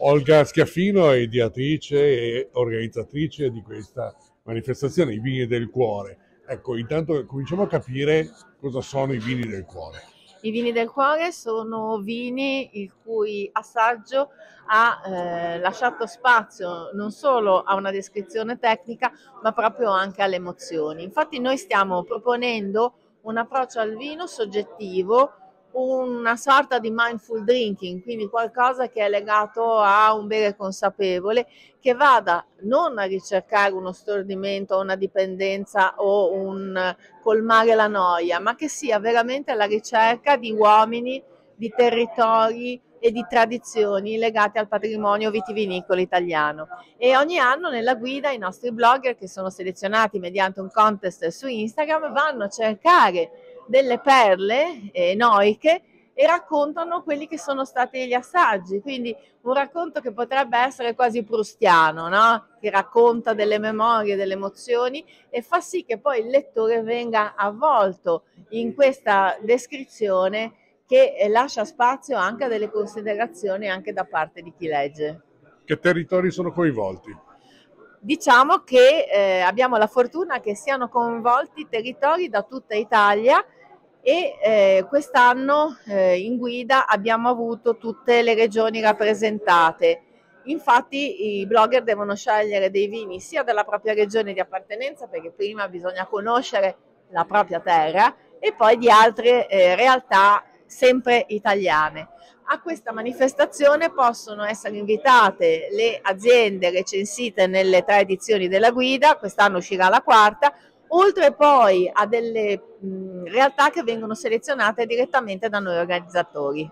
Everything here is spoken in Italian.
Olga Schiaffino è ideatrice e organizzatrice di questa manifestazione, i vini del cuore. Ecco, intanto cominciamo a capire cosa sono i vini del cuore. I vini del cuore sono vini il cui assaggio ha eh, lasciato spazio non solo a una descrizione tecnica, ma proprio anche alle emozioni. Infatti noi stiamo proponendo un approccio al vino soggettivo una sorta di mindful drinking, quindi qualcosa che è legato a un bere consapevole, che vada non a ricercare uno stordimento, una dipendenza o un colmare la noia, ma che sia veramente alla ricerca di uomini, di territori e di tradizioni legate al patrimonio vitivinicolo italiano. E ogni anno nella guida i nostri blogger che sono selezionati mediante un contest su Instagram vanno a cercare delle perle enoiche e raccontano quelli che sono stati gli assaggi, quindi un racconto che potrebbe essere quasi prustiano, no? che racconta delle memorie, delle emozioni e fa sì che poi il lettore venga avvolto in questa descrizione che lascia spazio anche a delle considerazioni anche da parte di chi legge. Che territori sono coinvolti? Diciamo che eh, abbiamo la fortuna che siano coinvolti territori da tutta Italia e eh, quest'anno eh, in guida abbiamo avuto tutte le regioni rappresentate. Infatti i blogger devono scegliere dei vini sia della propria regione di appartenenza perché prima bisogna conoscere la propria terra e poi di altre eh, realtà sempre italiane. A questa manifestazione possono essere invitate le aziende recensite nelle tre edizioni della guida, quest'anno uscirà la quarta, oltre poi a delle mh, realtà che vengono selezionate direttamente da noi organizzatori.